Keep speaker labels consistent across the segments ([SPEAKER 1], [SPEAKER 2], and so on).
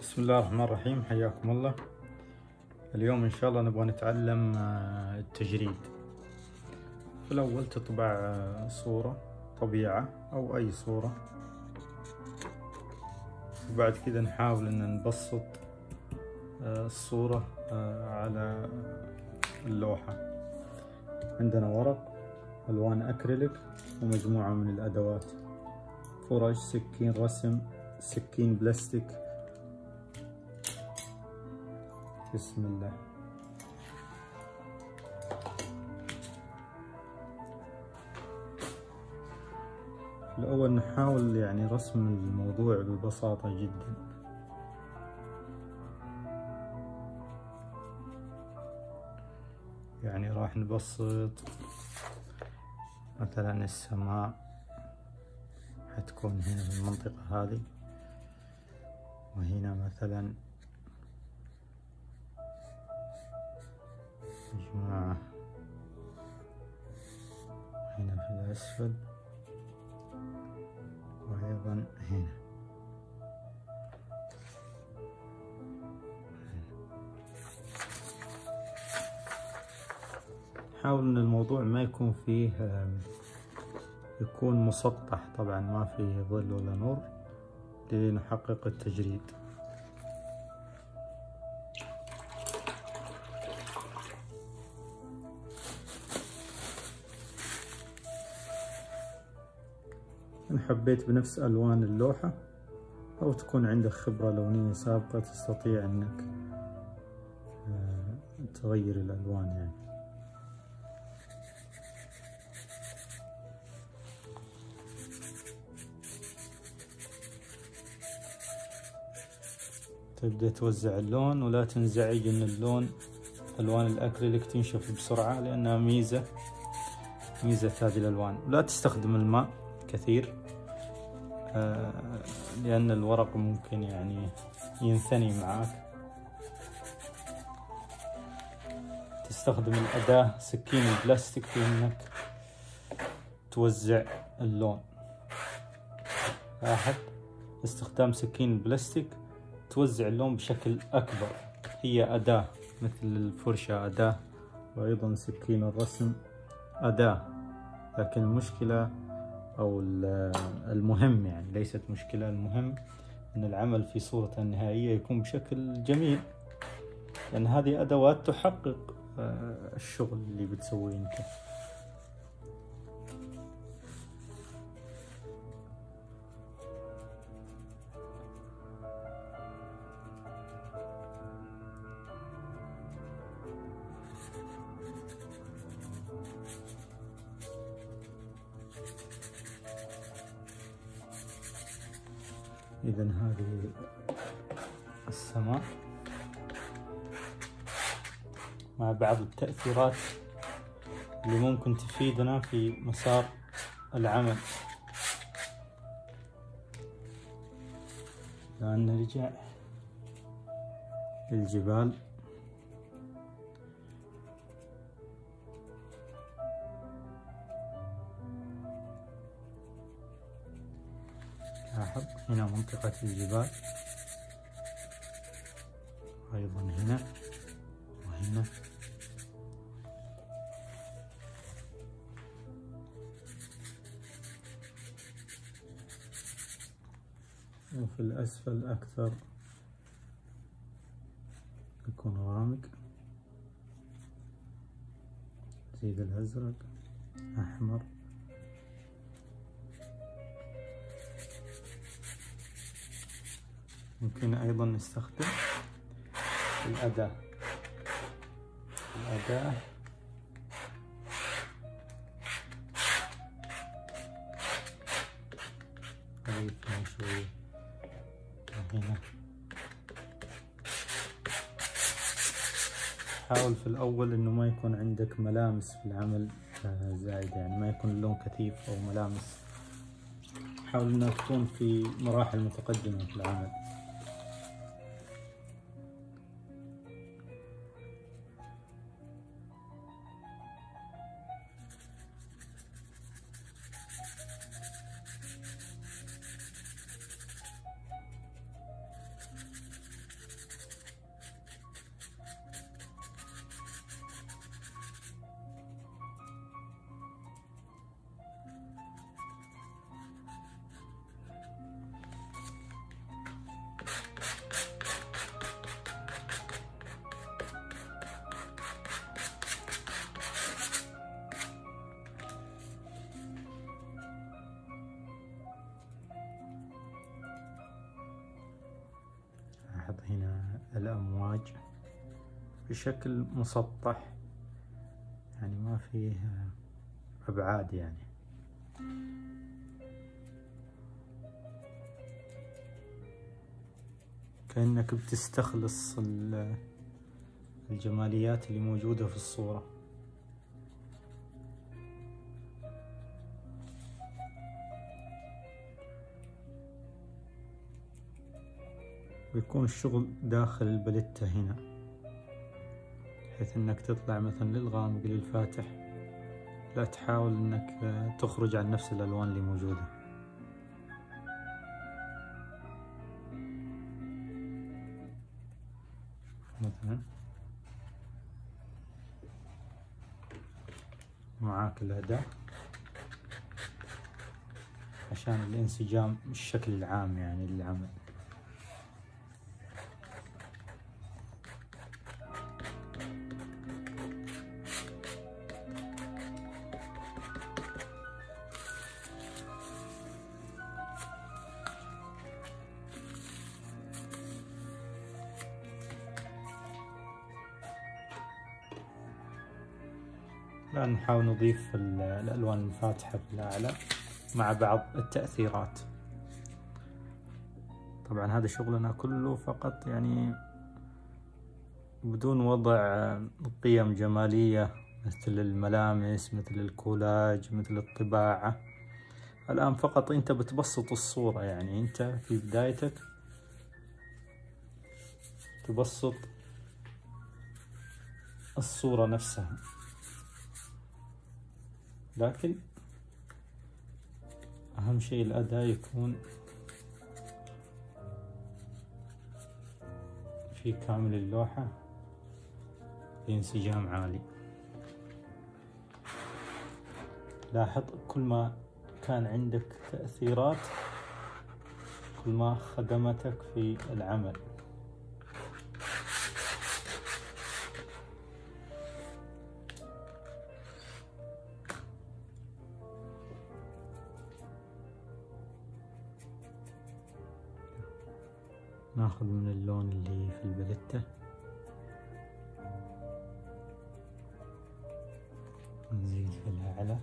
[SPEAKER 1] بسم الله الرحمن الرحيم. حياكم الله. اليوم إن شاء الله نبغى نتعلم آه، التجريد. في الأول تطبع آه، صورة طبيعة أو أي صورة. وبعد كذا نحاول أن نبسط آه، الصورة على اللوحة. عندنا ورق ألوان أكريليك ومجموعة من الأدوات. فرش سكين رسم سكين بلاستيك. بسم الله. الأول نحاول يعني رسم الموضوع ببساطة جدا. يعني راح نبسط. مثلا السماء حتكون هنا في المنطقة هذه. وهنا مثلا مجموعة هنا في الأسفل. وأيضا هنا. حاول إن الموضوع ما يكون فيه يكون مسطح طبعا ما فيه ظل ولا نور. لنحقق التجريد. حبيت بنفس ألوان اللوحة أو تكون عندك خبرة لونية سابقة تستطيع أنك آه، تغير الألوان يعني. تبدأ توزع اللون ولا تنزعج إن اللون ألوان الأكريليك تنشف بسرعة لأنها ميزة ميزة هذه الألوان. لا تستخدم الماء كثير. آه، لأن الورق ممكن يعني ينثني معاك. تستخدم الأداة سكين البلاستيك في إنك توزع اللون. لاحظ استخدام سكين البلاستيك توزع اللون بشكل أكبر. هي أداة مثل الفرشة أداة وأيضا سكين الرسم أداة. لكن المشكلة أو المهم يعني ليست مشكلة. المهم أن العمل في صورة النهائية يكون بشكل جميل لأن هذه أدوات تحقق آه، الشغل اللي بتسويه أنت. التأثيرات اللي ممكن تفيدنا في مسار العمل. الآن نرجع للجبال. لاحظ هنا منطقة الجبال. أيضا هنا. أكثر. يكون غامق. زيد الأزرق. أحمر. ممكن أيضا نستخدم الأداة. الأداة. هنا شوي هنا حاول في الأول إنه ما يكون عندك ملامس في العمل آه، زايد يعني ما يكون اللون كثيف أو ملامس. حاول إنها تكون في مراحل متقدمة في العمل. هنا الأمواج بشكل مسطح يعني ما فيه أبعاد يعني. كأنك بتستخلص الجماليات اللي موجودة في الصورة. ويكون الشغل داخل البلتة هنا بحيث إنك تطلع مثلا للغامق للفاتح لا تحاول إنك تخرج عن نفس الألوان اللي موجودة. مثلا. معاك الأداة. عشان الانسجام الشكل العام يعني للعمل. نحاول نضيف الألوان الفاتحة في الأعلى مع بعض التأثيرات. طبعا هذا شغلنا كله فقط يعني بدون وضع قيم جمالية مثل الملامس مثل الكولاج مثل الطباعة. الآن فقط أنت بتبسط الصورة يعني أنت في بدايتك تبسط الصورة نفسها. لكن أهم شيء الأداء يكون في كامل اللوحة بانسجام عالي. لاحظ كل ما كان عندك تأثيرات كل ما خدمتك في العمل. ناخذ من اللون اللي في البلتة نزيد في الأعلى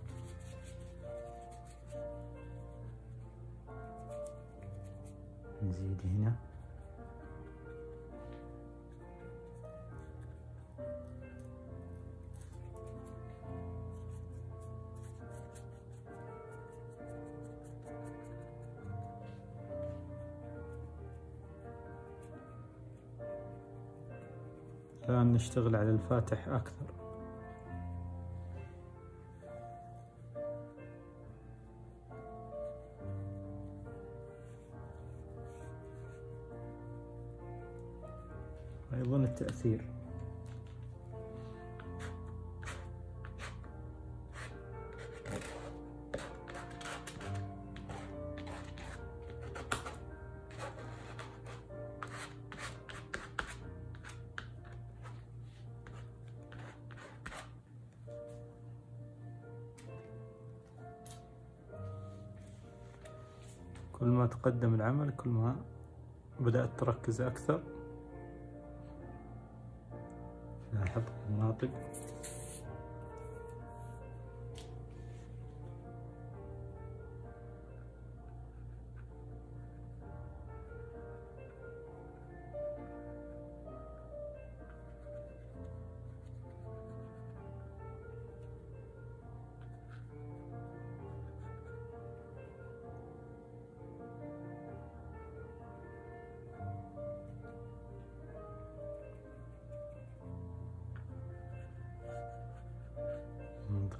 [SPEAKER 1] نزيد هنا. الآن نشتغل على الفاتح أكثر. أيضا التأثير. كل ما تقدم العمل كل ما بدأت تركز أكثر. لاحظ المناطق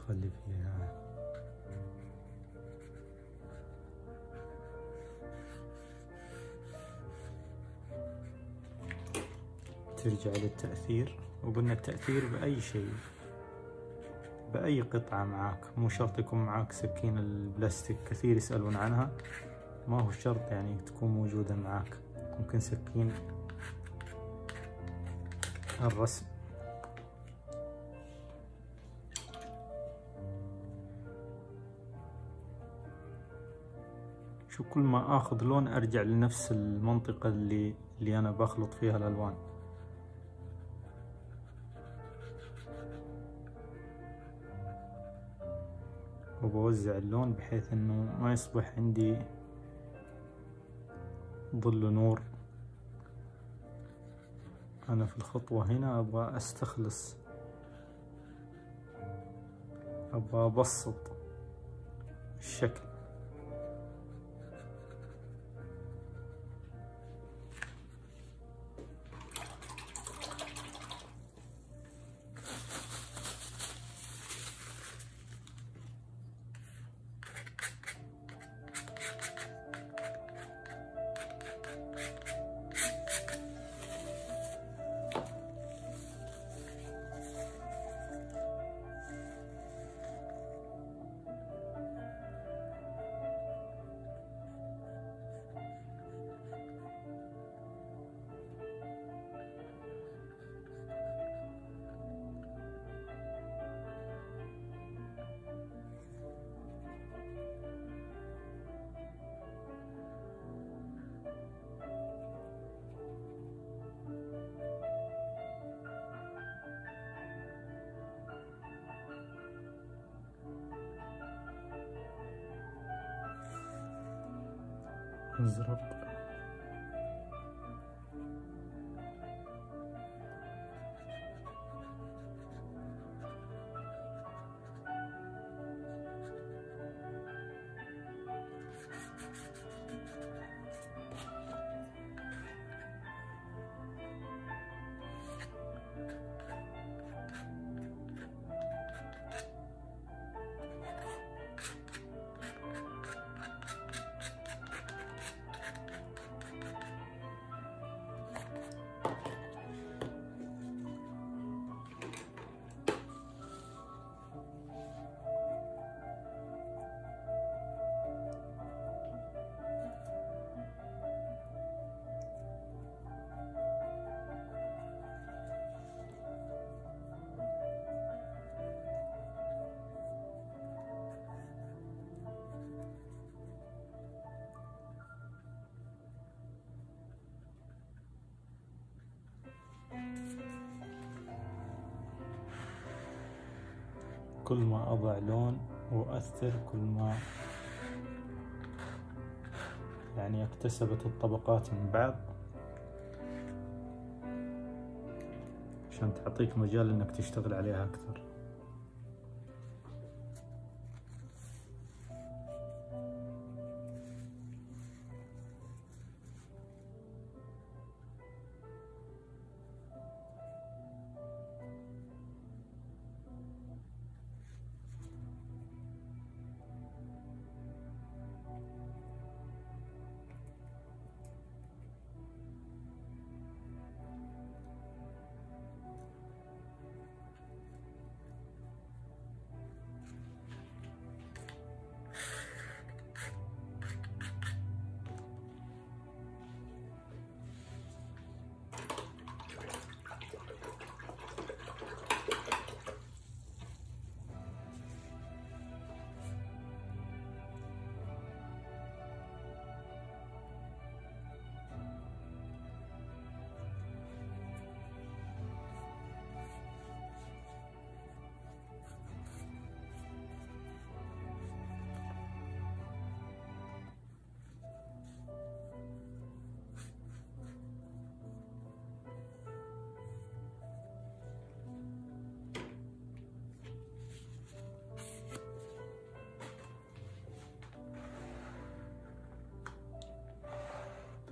[SPEAKER 1] تخلي فيها. ترجع للتأثير. وقلنا التأثير بأي شيء بأي قطعة معاك. مو شرط يكون معاك سكين البلاستيك كثير يسألون عنها. ما هو شرط يعني تكون موجودة معاك. ممكن سكين الرسم. شو كل ما آخذ لون أرجع لنفس المنطقة اللي اللي أنا بخلط فيها الألوان. وبوزع اللون بحيث إنه ما يصبح عندي ظل نور. أنا في الخطوة هنا أبغى أستخلص. أبغى أبسط الشكل. ازرق كل ما أضع لون وأثر كل ما يعني اكتسبت الطبقات من بعض. عشان تعطيك مجال إنك تشتغل عليها أكثر.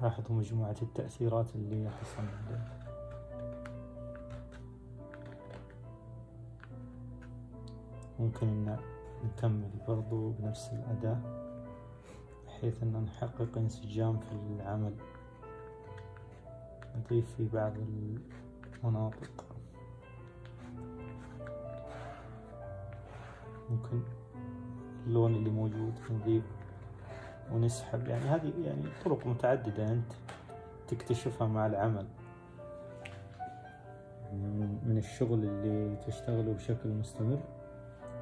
[SPEAKER 1] لاحظوا مجموعة التأثيرات اللي حصل ممكن إن نكمل برضو بنفس الأداة بحيث إن نحقق انسجام في العمل. نضيف في بعض المناطق. ممكن اللون اللي موجود نضيف ونسحب. يعني هذه يعني طرق متعددة أنت تكتشفها مع العمل. يعني من الشغل اللي تشتغله بشكل مستمر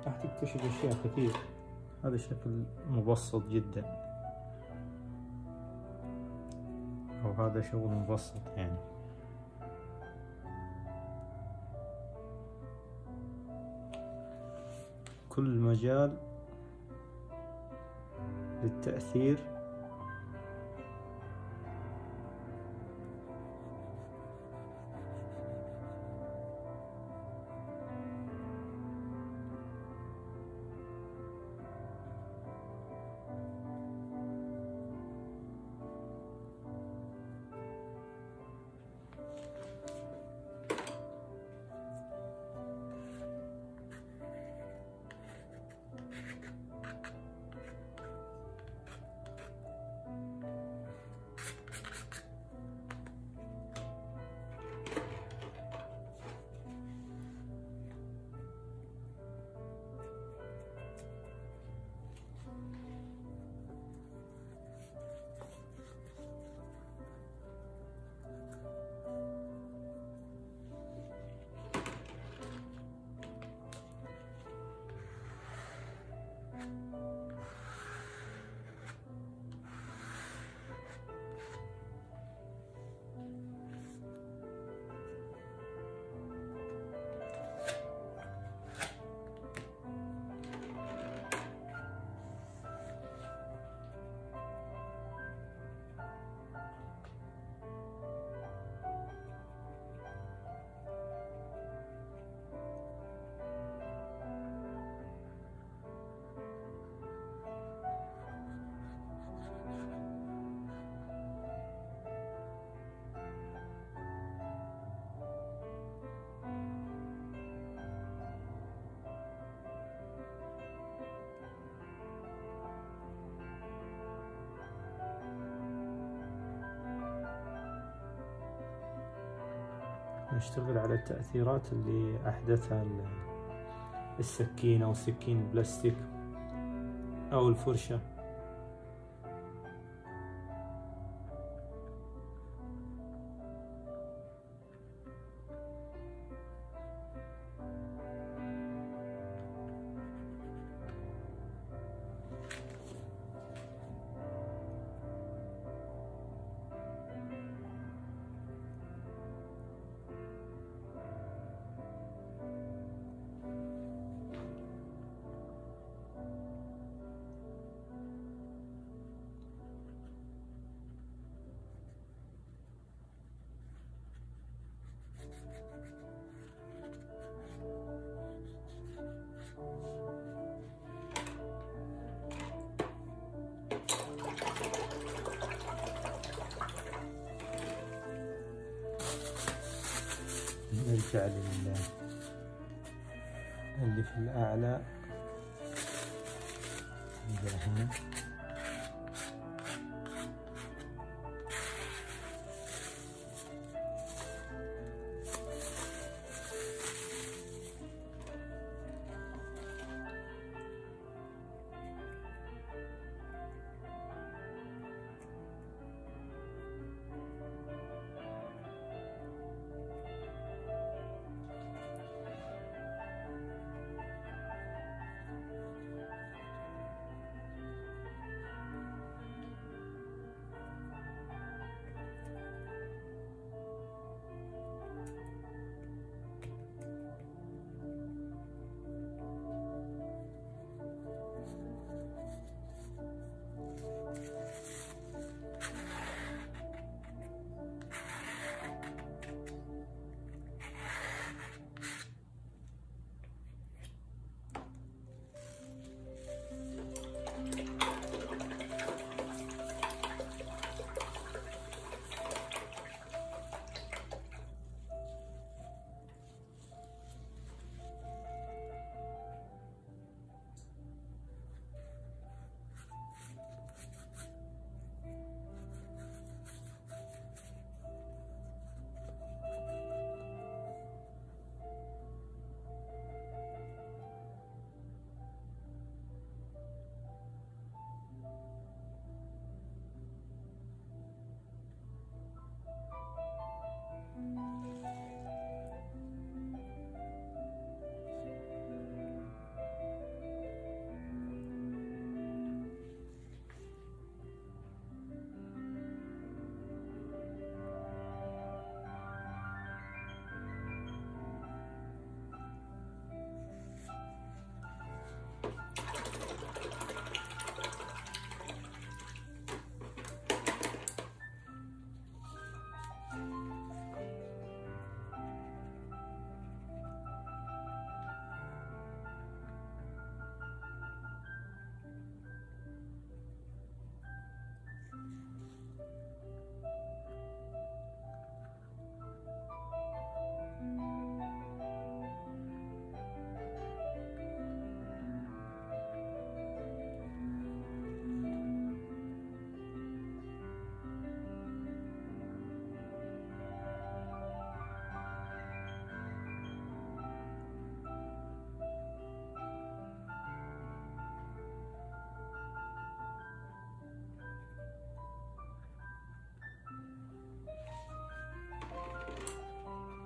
[SPEAKER 1] راح تكتشف أشياء كثير. هذا شكل مبسط جدا. أو هذا شغل مبسط يعني. كل مجال للتأثير نشتغل على التأثيرات اللي أحدثها السكين أو السكين البلاستيك أو الفرشة. نرجع لل اللي في الأعلى. هنا.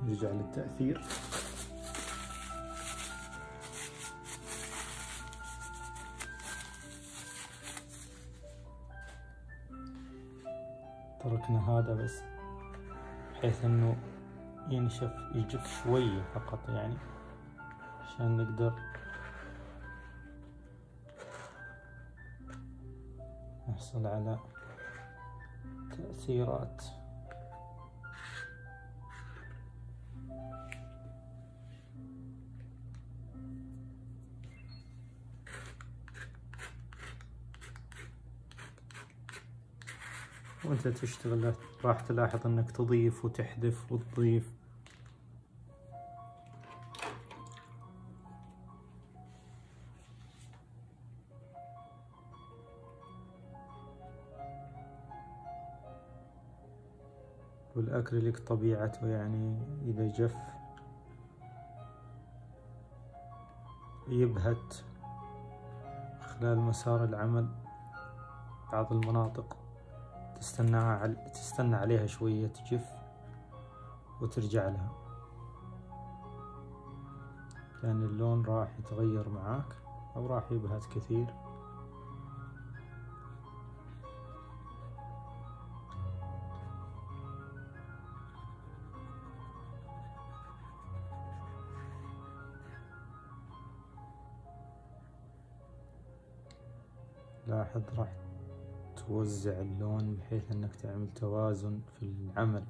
[SPEAKER 1] نرجع للتأثير. تركنا هذا بس بحيث إنه ينشف يجف شوية فقط يعني عشان نقدر نحصل على تأثيرات. وانت تشتغل راح تلاحظ انك تضيف وتحذف وتضيف. والأكريليك طبيعته يعني إذا جف يبهت خلال مسار العمل بعض المناطق. تستنى تستنى عليها شوية تجف وترجع لها. لأن اللون راح يتغير معاك أو راح يبهت كثير. لاحظ راح توزع اللون بحيث إنك تعمل توازن في العمل.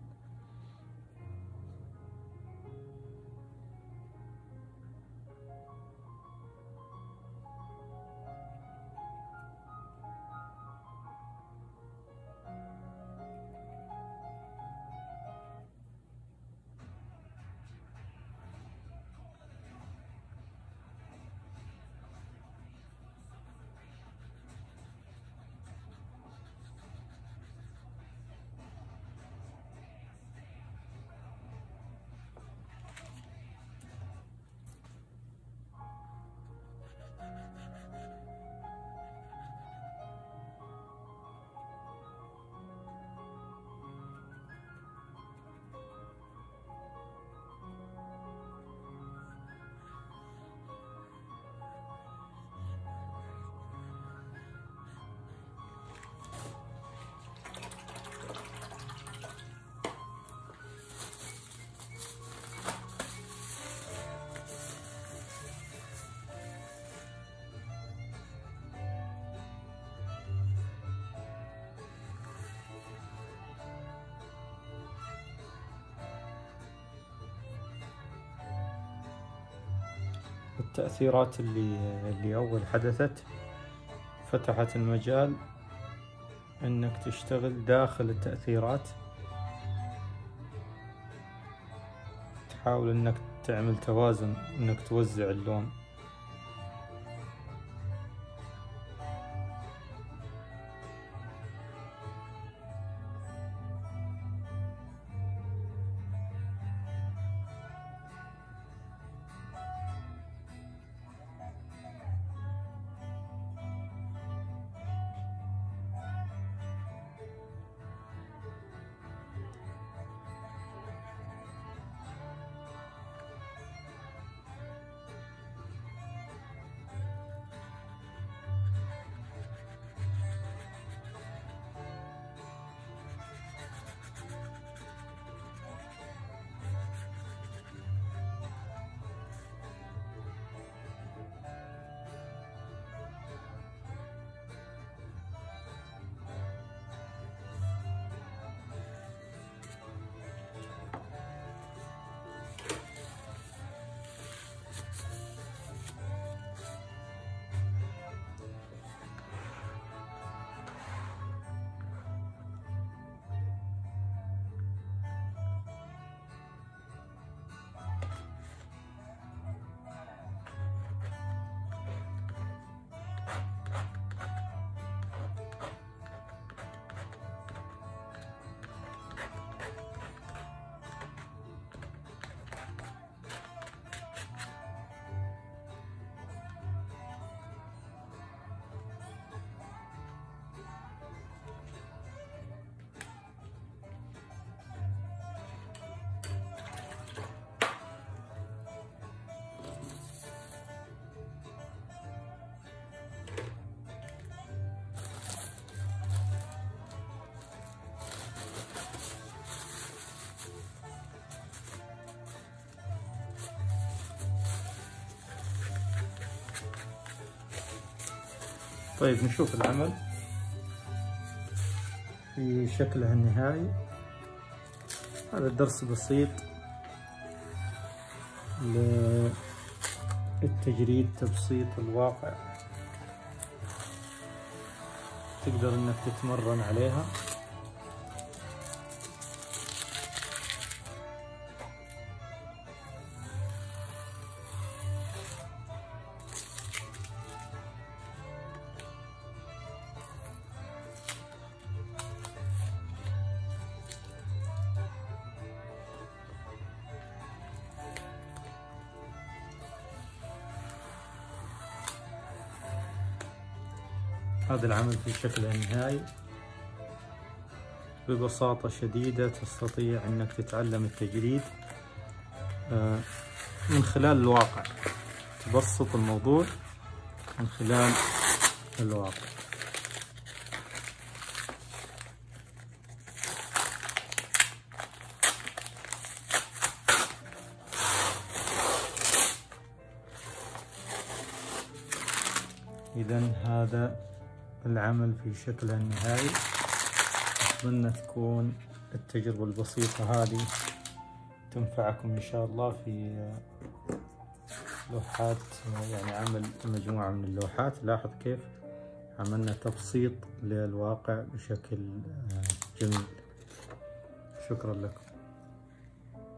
[SPEAKER 1] التأثيرات اللي اللي أول حدثت فتحت المجال إنك تشتغل داخل التأثيرات. تحاول إنك تعمل توازن إنك توزع اللون طيب نشوف العمل. في شكله النهائي. هذا درس بسيط للتجريد تبسيط الواقع. تقدر إنك تتمرن عليها. هذا العمل في شكله النهائي ببساطة شديدة تستطيع أنك تتعلم التجريد آه، من خلال الواقع. تبسط الموضوع من خلال الواقع. إذا هذا العمل في شكله النهائي. أتمنى تكون التجربة البسيطة هذه تنفعكم إن شاء الله في لوحات يعني عمل مجموعة من اللوحات. لاحظ كيف عملنا تبسيط للواقع بشكل جميل. شكرا لكم.